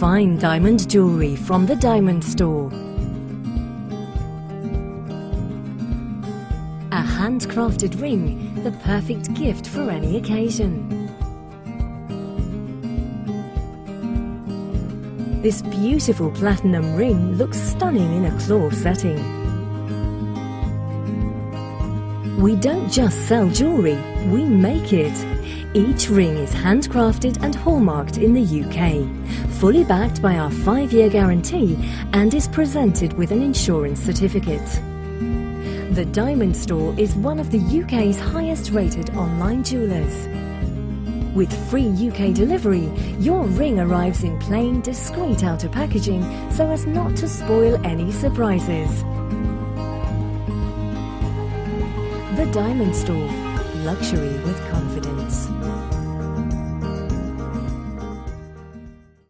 fine diamond jewellery from the Diamond Store. A handcrafted ring, the perfect gift for any occasion. This beautiful platinum ring looks stunning in a claw setting. We don't just sell jewellery, we make it. Each ring is handcrafted and hallmarked in the UK, fully backed by our five-year guarantee and is presented with an insurance certificate. The Diamond Store is one of the UK's highest rated online jewellers. With free UK delivery, your ring arrives in plain, discreet outer packaging so as not to spoil any surprises. The Diamond Store. Luxury with confidence.